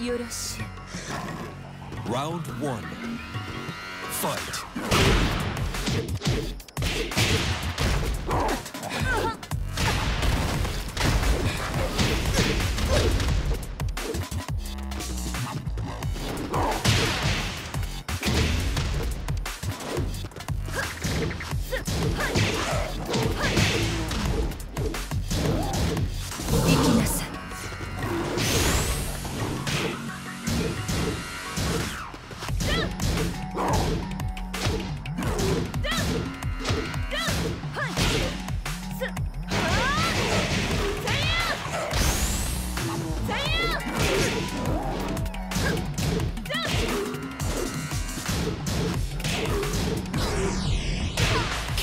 よろしい Round one. Fight.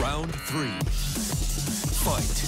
Round three. Fight.